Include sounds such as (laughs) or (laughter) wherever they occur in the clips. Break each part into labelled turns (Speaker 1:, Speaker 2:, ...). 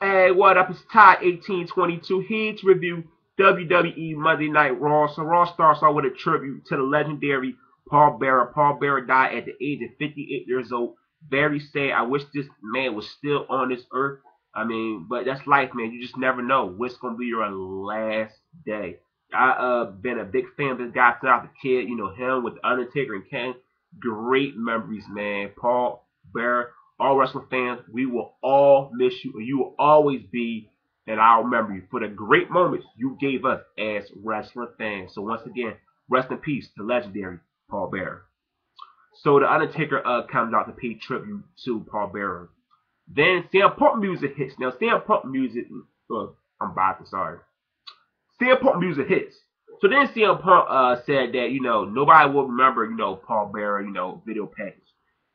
Speaker 1: Hey, what up? It's Ty1822 here to review WWE Monday Night Raw. So Raw starts off with a tribute to the legendary Paul Bearer. Paul Bearer died at the age of 58 years old. Very sad. I wish this man was still on this earth. I mean, but that's life, man. You just never know what's gonna be your last day. I uh been a big fan of this guy since I was a kid. You know him with Undertaker and Kane. Great memories, man. Paul Bearer all wrestling fans, we will all miss you, and you will always be in our memory for the great moments you gave us as wrestling fans. So once again, rest in peace to legendary Paul Bearer. So the Undertaker uh, comes out to pay tribute to Paul Bearer. Then CM Punk music hits. Now CM Punk music, uh, I'm biased, sorry. CM Punk music hits. So then CM Punk uh, said that you know nobody will remember you know Paul Bearer you know video package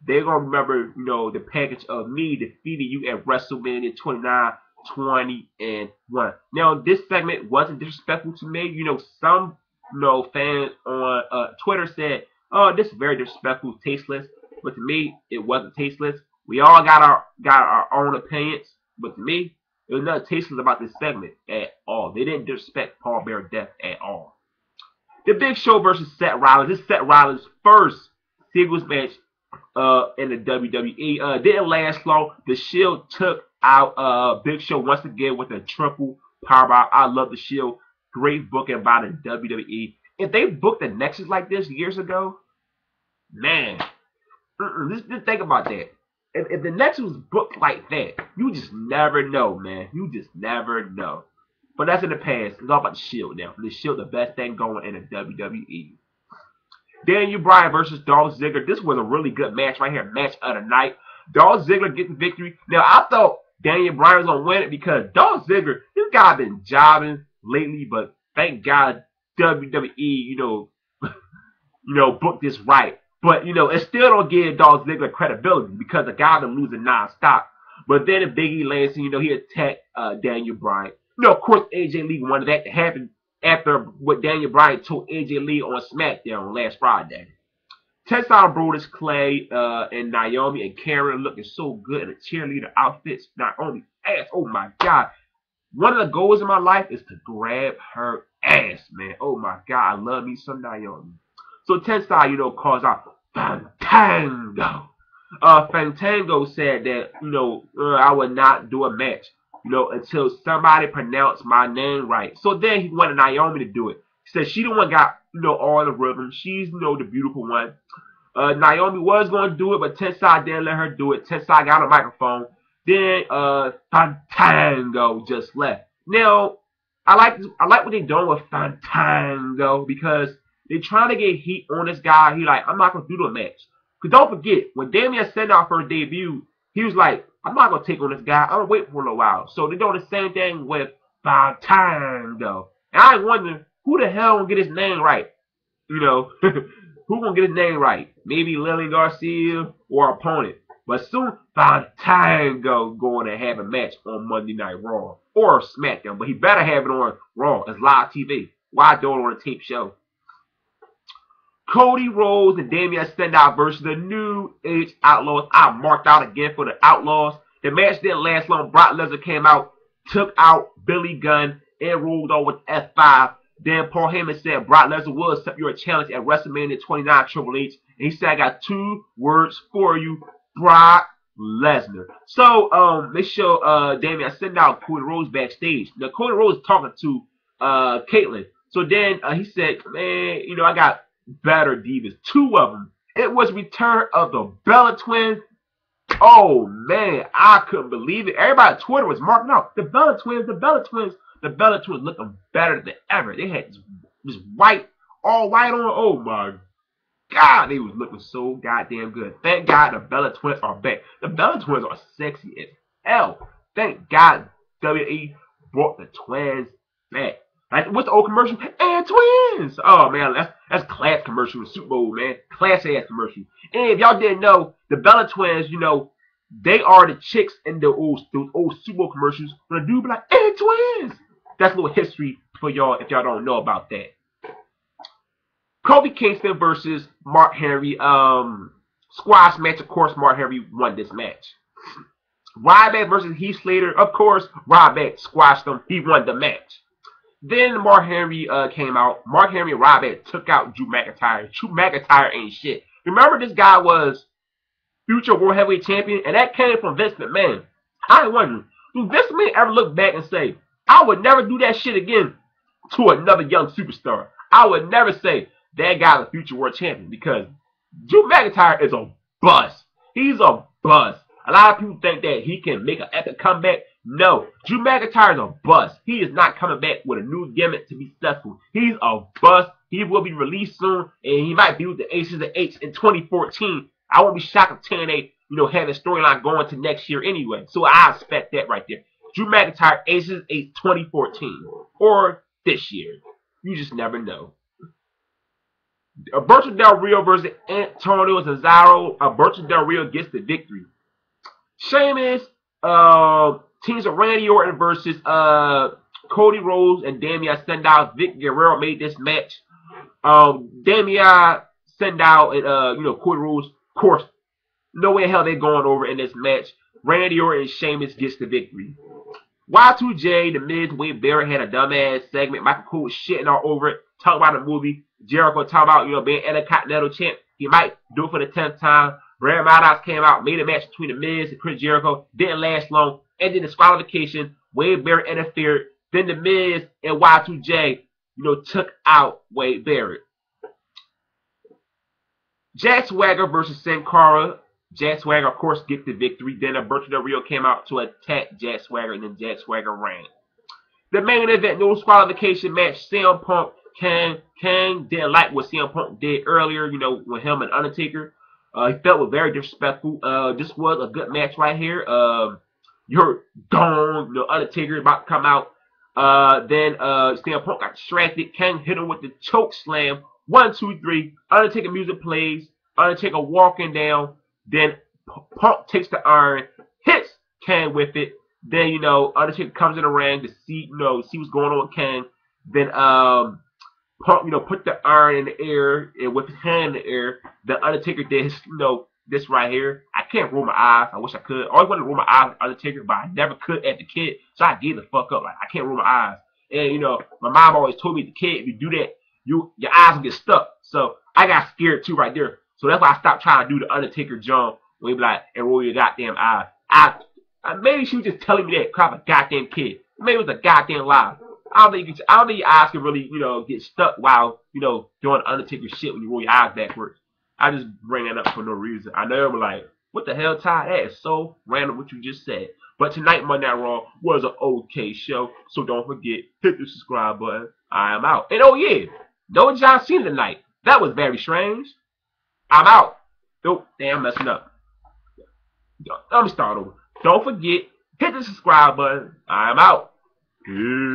Speaker 1: they're gonna remember, you know, the package of me defeating you at WrestleMania 29, 20, and 1. Now, this segment wasn't disrespectful to me. You know, some you know fans on uh, Twitter said, "Oh, this is very disrespectful, tasteless." But to me, it wasn't tasteless. We all got our got our own opinions, but to me, it was nothing tasteless about this segment at all. They didn't disrespect Paul Bear death at all. The Big Show versus Seth Rollins. This is Seth Rollins' first singles match uh, in the WWE. Uh, didn't last long. The Shield took out uh, Big Show once again with a triple powerbomb. I love the Shield. Great booking by the WWE. If they booked the Nexus like this years ago, man, just, just think about that. If, if the Nexus was booked like that, you just never know, man. You just never know. But that's in the past. It's all about the Shield now. The Shield, the best thing going in the WWE. Daniel Bryan versus Dolph Ziggler. This was a really good match right here. Match of the night. Dolph Ziggler getting victory. Now, I thought Daniel Bryan was going to win it because Dolph Ziggler, this guy been jobbing lately, but thank God WWE, you know, (laughs) you know, booked this right. But, you know, it still don't give Dolph Ziggler credibility because the guy been losing nonstop. But then if Biggie Lansing, you know, he attacked uh, Daniel Bryan. You know, of course, AJ Lee wanted that to happen after what Daniel Bryan told AJ Lee on SmackDown last Friday. Tensai Brodus, Clay, uh, and Naomi and Cameron looking so good in the cheerleader outfits. Not only ass, oh my god. One of the goals in my life is to grab her ass, man. Oh my god, I love me some Naomi. So Tensai, you know, calls out Fandango. Uh, Fandango said that, you know, uh, I would not do a match you know, until somebody pronounced my name right. So then he wanted Naomi to do it. He said she the one got, you know, all the rhythm. She's, you know, the beautiful one. Uh, Naomi was going to do it, but Tensai didn't let her do it. Tensai got a microphone. Then uh, Fandango just left. Now, I like I like what they're doing with Fandango because they're trying to get heat on this guy. He like, I'm not going to do the match. Because don't forget, when Damien Sandow first debuted, he was like, I'm not gonna take on this guy. I'm gonna wait for a little while. So they're doing the same thing with Fandango. And I wonder who the hell gonna get his name right. You know, (laughs) who gonna get his name right? Maybe Lilian Garcia or opponent. But soon Fandango going to have a match on Monday Night Raw or SmackDown. But he better have it on Raw as live TV. Why do it on a tape show? Cody Rhodes and Damien Sandow versus the New Age Outlaws. I marked out again for the Outlaws. The match didn't last long. Brock Lesnar came out, took out Billy Gunn, and rolled on with F5. Then Paul Heyman said Brock Lesnar will accept your challenge at WrestleMania 29 Triple H. And he said, I got two words for you, Brock Lesnar. So um, they show uh, Damien Sandow Cody Rhodes backstage. Now Cody Rhodes talking to uh, Kaitlyn. So then uh, he said, man, you know, I got better divas. Two of them. It was return of the Bella Twins. Oh man, I couldn't believe it. Everybody on Twitter was marking out the Bella Twins, the Bella Twins, the Bella Twins looking better than ever. They had this, this white, all white on. Oh my God, they was looking so goddamn good. Thank God the Bella Twins are back. The Bella Twins are sexy as hell. Thank God WWE brought the twins back. Like, what's the old commercial? And twins. Oh man, that's that's class commercial in Super Bowl, man. Class ass commercial. And if y'all didn't know, the Bella twins, you know, they are the chicks in the old those old Super Bowl commercials. When a dude be like, and twins. That's a little history for y'all if y'all don't know about that. Kofi Kingston versus Mark Henry. Um, squash match. Of course, Mark Henry won this match. Ryback versus Heath Slater. Of course, Ryback squashed him. He won the match. Then Mark Henry uh, came out. Mark Henry Robert took out Drew McIntyre. Drew McIntyre ain't shit. Remember this guy was future World Heavyweight Champion, and that came from Vince McMahon. I wonder, do Vince McMahon ever look back and say, I would never do that shit again to another young superstar? I would never say that guy's a future world champion because Drew McIntyre is a bust. He's a bust. A lot of people think that he can make an epic comeback. No, Drew McIntyre is a bust. He is not coming back with a new gimmick to be successful. He's a bust. He will be released soon, and he might be with the Aces of Eights in 2014. I won't be shocked if TNA, you know, have a storyline going to next year anyway. So I expect that right there. Drew McIntyre Aces 8 2014 or this year. You just never know. Alberto Del Rio versus Antonio Cesaro. Alberto Del Rio gets the victory. Sheamus, uh, teams of Randy Orton versus uh, Cody Rhodes and Damien Sandow. Vickie Guerrero made this match. Um, Damien Sandow and uh, you know Cody Rhodes, of course, no way hell they're going over in this match. Randy Orton and Sheamus gets the victory. Y2J, the Miz, Wade Barrett had a dumbass segment. Michael Cole shitting all over it, Talk about the movie. Jericho talking about, you know, being Intercontinental champ. He might do it for the 10th time. Brad Maddox came out, made a match between the Miz and Chris Jericho. Didn't last long. Ended disqualification. Wade Barrett interfered. Then the Miz and Y2J, you know, took out Wade Barrett. Jack Swagger versus Sin Cara. Jack Swagger, of course, get the victory. Then Alberto Del Rio came out to attack Jack Swagger, and then Jack Swagger ran. The main event, no disqualification match, CM Punk, Kane, Kane didn't like what CM Punk did earlier, you know, with him and Undertaker. Uh, he felt was very disrespectful. Uh, this was a good match right here. Uh, you heard gone, The Undertaker about to come out. Uh, then uh, CM Punk got distracted. Kane hit him with the choke slam. One, two, three. Undertaker music plays. Undertaker walking down. Then Punk takes the iron, hits Kane with it. Then you know Undertaker comes in the ring to see you know see what's going on with Kane. Then um Punk you know put the iron in the air and with his hand in the air. The Undertaker did his you know this right here. I can't roll my eyes. I wish I could. I always wanted to roll my eyes at Undertaker, but I never could as a kid. So I gave the fuck up. Like I can't roll my eyes. And you know my mom always told me as a kid if you do that you your eyes will get stuck. So I got scared too right there. So that's why I stopped trying to do the Undertaker jump he be like, and roll your goddamn eyes. I, I maybe she was just telling me that crap a goddamn kid. Maybe it was a goddamn lie. I don't think I don't think your eyes can really, you know, get stuck while, you know, doing Undertaker shit when you roll your eyes backwards. I just bring it up for no reason. I know I'm like, what the hell, Ty? That is so random what you just said. But tonight, Monday Night Raw was an okay show. So don't forget, hit the subscribe button. I am out. And oh yeah, no John Cena tonight. That was very strange. I'm out. Oh, damn, messing up. Let me start over. Don't forget, hit the subscribe button. I'm out. Peace.